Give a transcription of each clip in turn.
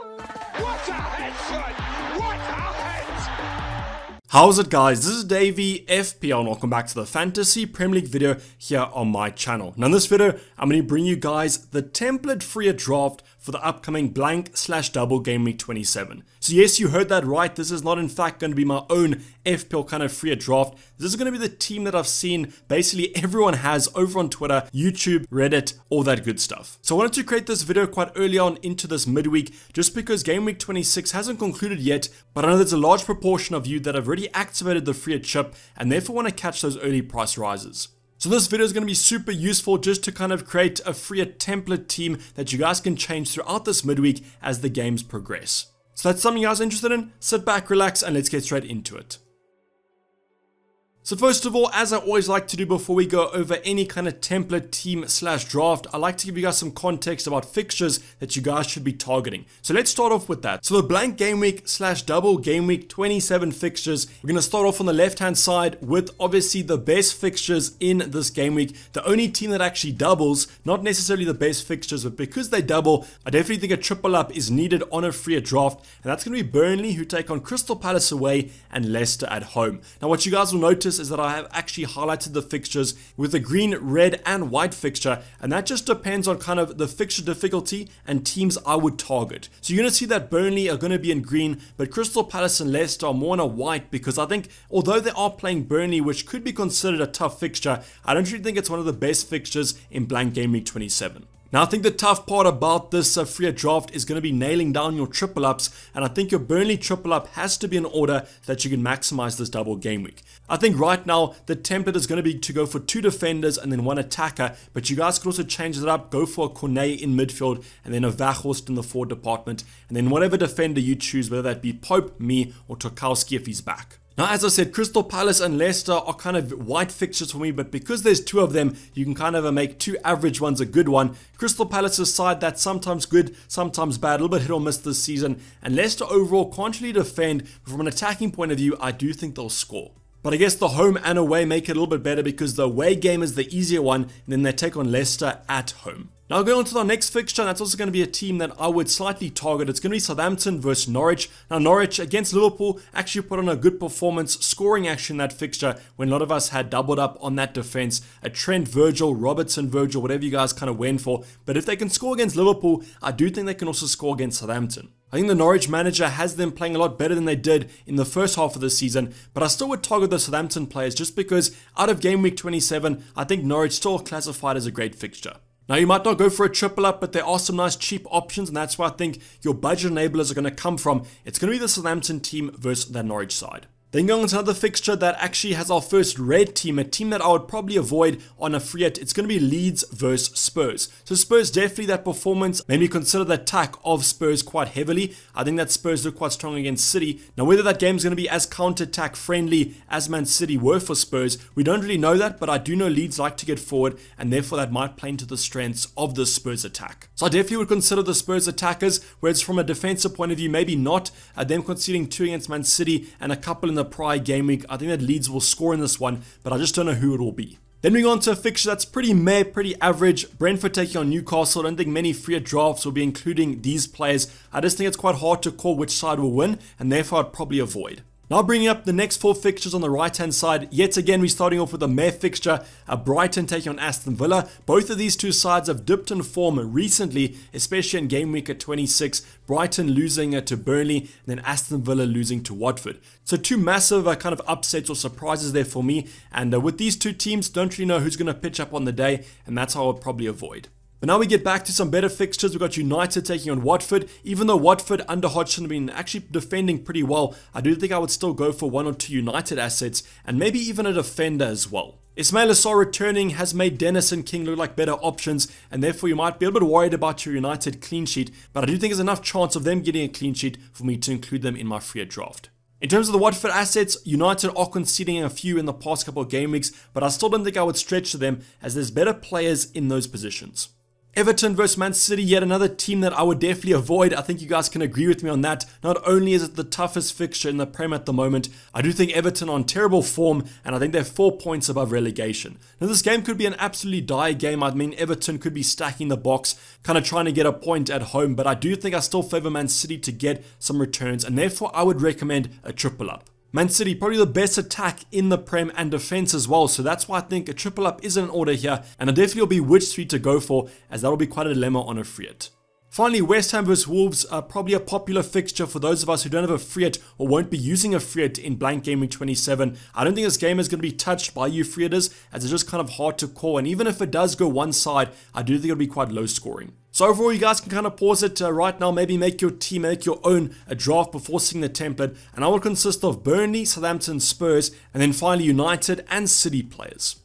What a head, son! What a head! How's it guys, this is Dayvy FPL and welcome back to the Fantasy Premier League video here on my channel. Now in this video, I'm going to bring you guys the template free draft for the upcoming blank slash double game week 27. So yes, you heard that right. This is not in fact going to be my own FPL kind of free draft. This is going to be the team that I've seen basically everyone has over on Twitter, YouTube, Reddit, all that good stuff. So I wanted to create this video quite early on into this midweek just because game week 26 hasn't concluded yet, but I know there's a large proportion of you that have already activated the free chip and therefore want to catch those early price rises. So this video is going to be super useful just to kind of create a free template team that you guys can change throughout this midweek as the games progress. So that's something you guys interested in? Sit back, relax, and let's get straight into it. So first of all, as I always like to do before we go over any kind of template team slash draft, I like to give you guys some context about fixtures that you guys should be targeting. So let's start off with that. So the blank game week slash double game week 27 fixtures, we're going to start off on the left hand side with obviously the best fixtures in this game week. The only team that actually doubles, not necessarily the best fixtures, but because they double, I definitely think a triple up is needed on a free draft. And that's going to be Burnley who take on Crystal Palace away and Leicester at home. Now what you guys will notice is that I have actually highlighted the fixtures with a green, red, and white fixture, and that just depends on kind of the fixture difficulty and teams I would target. So you're going to see that Burnley are going to be in green, but Crystal Palace and Leicester are more in a white because I think although they are playing Burnley, which could be considered a tough fixture, I don't really think it's one of the best fixtures in blank game week 27. Now, I think the tough part about this uh, draft is going to be nailing down your triple ups, and I think your Burnley triple up has to be in order that you can maximize this double game week. I think right now the template is going to be to go for two defenders and then one attacker, but you guys could also change that up, go for a Cornet in midfield and then a Weghorst in the forward department, and then whatever defender you choose, whether that be Pope, Mee, or Tarkowski if he's back. Now, as I said, Crystal Palace and Leicester are kind of white fixtures for me, but because there's two of them, you can kind of uh, make two average ones a good one. Crystal Palace's side that's sometimes good, sometimes bad, a little bit hit or miss this season, and Leicester overall can't really defend, but from an attacking point of view, I do think they'll score. But I guess the home and away make it a little bit better because the away game is the easier one, and then they take on Leicester at home. Now going on to the next fixture, that's also going to be a team that I would slightly target. It's going to be Southampton versus Norwich. Now Norwich against Liverpool actually put on a good performance, scoring action that fixture when a lot of us had doubled up on that defense. A Trent Virgil, Robertson Virgil, whatever you guys kind of went for. But if they can score against Liverpool, I do think they can also score against Southampton. I think the Norwich manager has them playing a lot better than they did in the first half of the season, but I still would target the Southampton players just because out of game week 27, I think Norwich still classified as a great fixture. Now, you might not go for a triple up, but there are some nice cheap options, and that's where I think your budget enablers are going to come from. It's going to be the Southampton team versus the Norwich side. Then going to another fixture that actually has our first red team, a team that I would probably avoid on a free hit. It's going to be Leeds versus Spurs. So Spurs definitely that performance. Maybe consider the attack of Spurs quite heavily. I think that Spurs look quite strong against City. Now whether that game is going to be as counter-attack friendly as Man City were for Spurs, we don't really know that, but I do know Leeds like to get forward and therefore that might play into the strengths of the Spurs attack. So I definitely would consider the Spurs attackers, whereas from a defensive point of view, maybe not. Uh, them conceding two against Man City and a couple in the prior game week. I think that Leeds will score in this one, but I just don't know who it will be. Then we go on to a fixture that's pretty meh, pretty average. Brentford taking on Newcastle. I don't think many free drafts will be including these players. I just think it's quite hard to call which side will win, and therefore I'd probably avoid. Now bringing up the next four fixtures on the right hand side, yet again we're starting off with a Meh fixture, a Brighton taking on Aston Villa. Both of these two sides have dipped in form recently, especially in game week at 26. Brighton losing to Burnley, and then Aston Villa losing to Watford. So two massive uh, kind of upsets or surprises there for me, and uh, with these two teams, don't really know who's going to pitch up on the day, and that's how I'll probably avoid. But now we get back to some better fixtures. We've got United taking on Watford. Even though Watford under Hodgson have been actually defending pretty well, I do think I would still go for one or two United assets and maybe even a defender as well. Ismaila Sarr returning has made Dennis and King look like better options, and therefore you might be a little bit worried about your United clean sheet, but I do think there's enough chance of them getting a clean sheet for me to include them in my free draft. In terms of the Watford assets, United are conceding a few in the past couple of game weeks, but I still don't think I would stretch to them as there's better players in those positions. Everton versus Man City, yet another team that I would definitely avoid. I think you guys can agree with me on that. Not only is it the toughest fixture in the Prem at the moment, I do think Everton on terrible form, and I think they're four points above relegation. Now, this game could be an absolutely dire game. I mean, Everton could be stacking the box, kind of trying to get a point at home, but I do think I still favour Man City to get some returns, and therefore I would recommend a triple up. Man City, probably the best attack in the Prem and defense as well. So that's why I think a triple up is in order here. And I definitely will be which three to go for, as that will be quite a dilemma on a free hit. Finally, West Ham vs Wolves are probably a popular fixture for those of us who don't have a free hit or won't be using a free hit in Blank Gaming 27. I don't think this game is going to be touched by you free hitters, as it's just kind of hard to call. And even if it does go one side, I do think it'll be quite low scoring. So overall, you guys can kind of pause it uh, right now, maybe make your team, make your own a draft before seeing the template, and I will consist of Burnley, Southampton, Spurs, and then finally United and City players.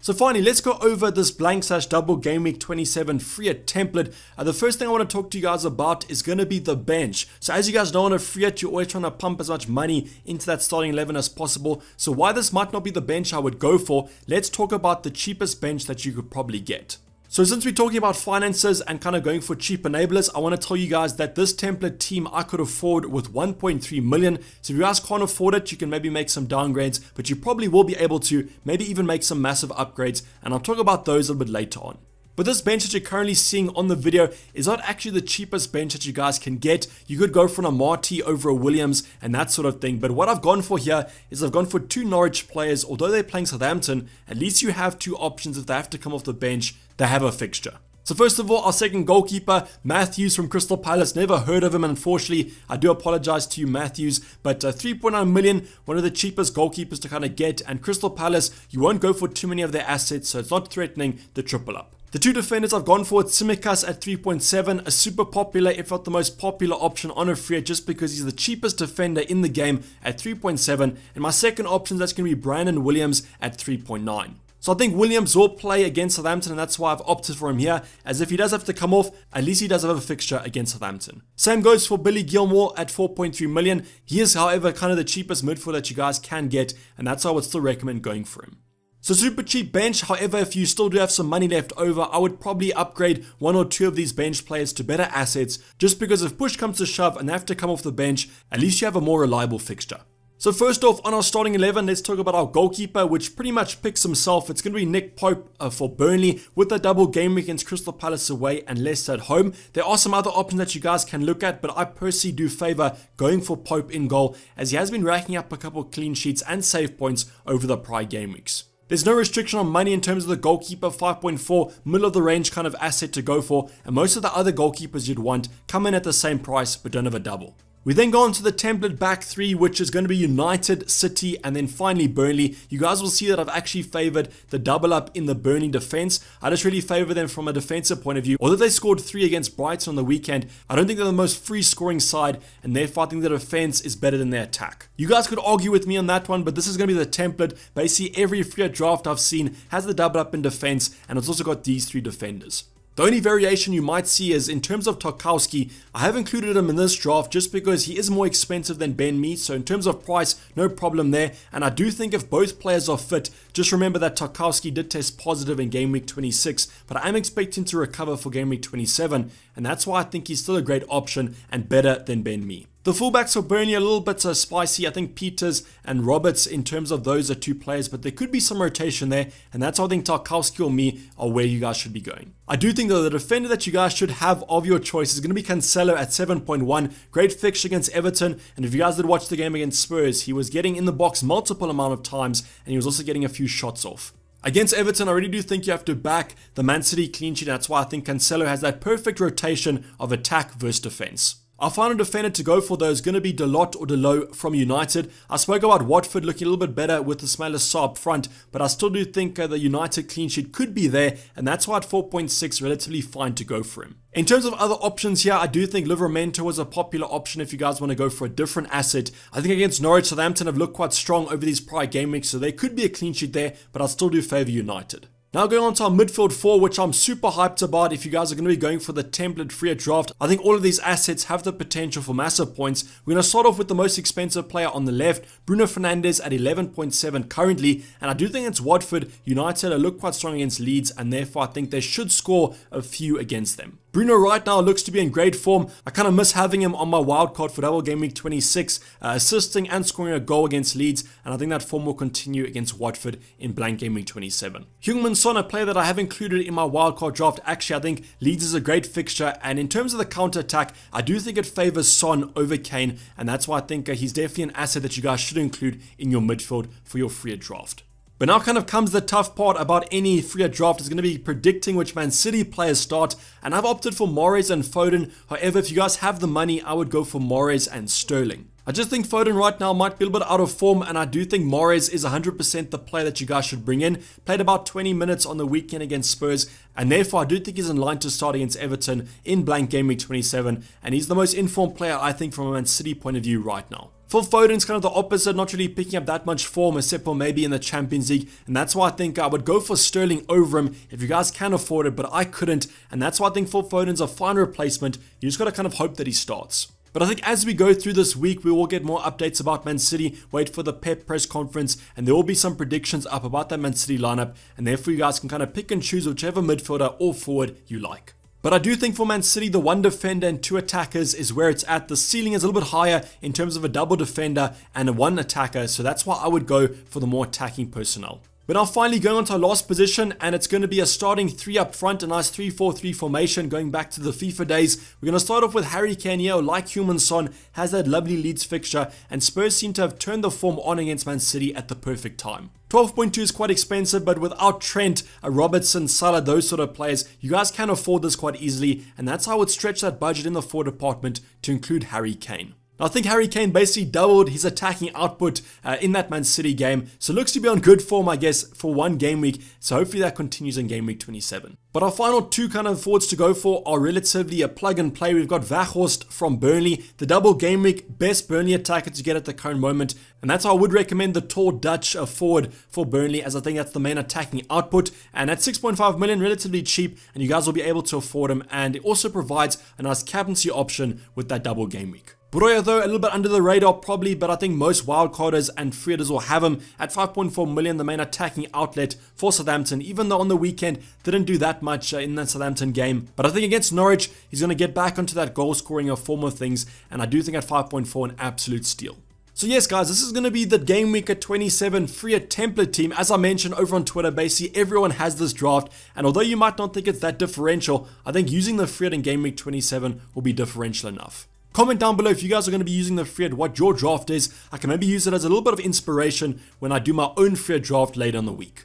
So finally, let's go over this blank slash double game week 27 free hit template. Uh, the first thing I want to talk to you guys about is going to be the bench. So as you guys know on a free hit, you're always trying to pump as much money into that starting 11 as possible. So why this might not be the bench I would go for, let's talk about the cheapest bench that you could probably get. So since we're talking about finances and kind of going for cheap enablers, I want to tell you guys that this template team I could afford with 1.3 million. So if you guys can't afford it, you can maybe make some downgrades, but you probably will be able to maybe even make some massive upgrades. And I'll talk about those a little bit later on. But this bench that you're currently seeing on the video is not actually the cheapest bench that you guys can get. You could go for an Amartey over a Williams and that sort of thing. But what I've gone for here is I've gone for two Norwich players. Although they're playing Southampton, at least you have two options if they have to come off the bench, they have a fixture. So first of all, our second goalkeeper, Matthews from Crystal Palace. Never heard of him, unfortunately. I do apologize to you, Matthews. But uh, 3.9 million, one of the cheapest goalkeepers to kind of get. And Crystal Palace, you won't go for too many of their assets, so it's not threatening the triple up. The two defenders I've gone for, Tsimikas at 3.7, a super popular, if not the most popular option on a free just because he's the cheapest defender in the game at 3.7. And my second option, that's going to be Brandon Williams at 3.9. So I think Williams will play against Southampton and that's why I've opted for him here as if he does have to come off, at least he does have a fixture against Southampton. Same goes for Billy Gilmour at 4.3 million. He is however kind of the cheapest midfielder that you guys can get and that's why I would still recommend going for him. So super cheap bench, however, if you still do have some money left over, I would probably upgrade one or two of these bench players to better assets, just because if push comes to shove and they have to come off the bench, at least you have a more reliable fixture. So first off, on our starting 11, let's talk about our goalkeeper, which pretty much picks himself. It's going to be Nick Pope uh, for Burnley with a double game against Crystal Palace away and Leicester at home. There are some other options that you guys can look at, but I personally do favour going for Pope in goal, as he has been racking up a couple clean sheets and save points over the prior game weeks. There's no restriction on money in terms of the goalkeeper, 5.4, middle of the range kind of asset to go for, and most of the other goalkeepers you'd want come in at the same price but don't have a double. We then go on to the template back three, which is going to be United, City, and then finally Burnley. You guys will see that I've actually favored the double up in the Burnley defense. I just really favor them from a defensive point of view. Although they scored three against Brighton on the weekend, I don't think they're the most free scoring side, and therefore I think the defense is better than their attack. You guys could argue with me on that one, but this is going to be the template. Basically, every free draft I've seen has the double up in defense, and it's also got these three defenders. The only variation you might see is in terms of Tarkowski, I have included him in this draft just because he is more expensive than Ben Mee, so in terms of price, no problem there. And I do think if both players are fit, just remember that Tarkowski did test positive in game week 26, but I am expecting to recover for game week 27, and that's why I think he's still a great option and better than Ben Mee. The fullbacks for Burnley a little bit uh, spicy. I think Pieters and Roberts in terms of those are two players, but there could be some rotation there, and that's why I think Tarkowski or Mee are where you guys should be going. I do think though the defender that you guys should have of your choice is going to be Cancelo at 7.1. Great fixture against Everton, and if you guys did watch the game against Spurs, he was getting in the box multiple amount of times, and he was also getting a few shots off. Against Everton, I really do think you have to back the Man City clean sheet. That's why I think Cancelo has that perfect rotation of attack versus defense. Our final defender to go for though is going to be Dalot or Delo from United. I spoke about Watford looking a little bit better with the Ismaila Sarr up front, but I still do think uh, the United clean sheet could be there, and that's why at 4.6 relatively fine to go for him. In terms of other options here, I do think Livramento was a popular option if you guys want to go for a different asset. I think against Norwich, Southampton have looked quite strong over these prior game weeks, so there could be a clean sheet there, but I still do favour United. Now going on to our midfield four, which I'm super hyped about. If you guys are going to be going for the template free at draft, I think all of these assets have the potential for massive points. We're going to start off with the most expensive player on the left, Bruno Fernandes at 11.7 currently, and I do think it's Watford. United look quite strong against Leeds, and therefore I think they should score a few against them. Bruno right now looks to be in great form. I kind of miss having him on my wildcard for double game week 26, uh, assisting and scoring a goal against Leeds, and I think that form will continue against Watford in blank game week 27. Heung-min Son, a player that I have included in my wildcard draft. Actually, I think Leeds is a great fixture, and in terms of the counter attack, I do think it favors Son over Kane, and that's why I think uh, he's definitely an asset that you guys should include in your midfield for your free draft. But now kind of comes the tough part about any free draft is going to be predicting which Man City players start. And I've opted for Mahrez and Foden. However, if you guys have the money, I would go for Mahrez and Sterling. I just think Foden right now might be a little bit out of form, and I do think Mahrez is 100% the player that you guys should bring in. Played about 20 minutes on the weekend against Spurs, and therefore I do think he's in line to start against Everton in blank game week 27, and he's the most informed player I think from a Man City point of view right now. Phil Foden's kind of the opposite, not really picking up that much form except for maybe in the Champions League. And that's why I think I would go for Sterling over him if you guys can afford it, but I couldn't. And that's why I think Phil Foden's a fine replacement. You just got to kind of hope that he starts. But I think as we go through this week, we will get more updates about Man City. Wait for the Pep press conference, and there will be some predictions up about that Man City lineup. And therefore, you guys can kind of pick and choose whichever midfielder or forward you like. But I do think for Man City, the one defender and two attackers is where it's at. The ceiling is a little bit higher in terms of a double defender and a one attacker, so that's why I would go for the more attacking personnel. But now finally going on to our last position, and it's going to be a starting three up front, a nice 3-4-3 formation going back to the FIFA days. We're going to start off with Harry here, like Heung-min Son, has that lovely Leeds fixture, and Spurs seem to have turned the form on against Man City at the perfect time. 12.2 is quite expensive, but without Trent, a Robertson, Salah, those sort of players, you guys can afford this quite easily, and that's how I would stretch that budget in the forward department to include Harry Kane. I think Harry Kane basically doubled his attacking output uh, in that Man City game, so looks to be on good form, I guess, for one game week. So hopefully that continues in game week 27. But our final two kind of forwards to go for are relatively a plug and play. We've got Weghorst from Burnley, the double game week best Burnley attacker to get at the current moment, and that's how I would recommend the tall Dutch uh, forward for Burnley, as I think that's the main attacking output. And at 6.5 million, relatively cheap, and you guys will be able to afford him. And it also provides a nice captaincy option with that double game week. Broja though, a little bit under the radar probably, but I think most wildcarders and freehitters will have him at 5.4 million, the main attacking outlet for Southampton, even though on the weekend didn't do that much uh, in that Southampton game. But I think against Norwich, he's going to get back onto that goal scoring of former things, and I do think at 5.4 an absolute steal. So yes guys, this is going to be the Game Week at 27 free template team. As I mentioned over on Twitter, basically everyone has this draft. And although you might not think it's that differential, I think using the free in Game Week 27 will be differential enough. Comment down below if you guys are going to be using the Freed, what your draft is. I can maybe use it as a little bit of inspiration when I do my own Freed draft later in the week.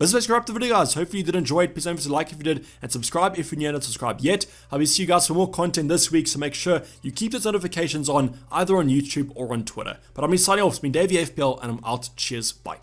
But this is basically wrap the video guys. Hopefully you did enjoy it. Please don't forget to like if you did and subscribe if you're not subscribed yet. I will be see you guys for more content this week, so make sure you keep those notifications on either on YouTube or on Twitter. But I'm signing off. It's been Dayvy FPL and I'm out. Cheers. Bye.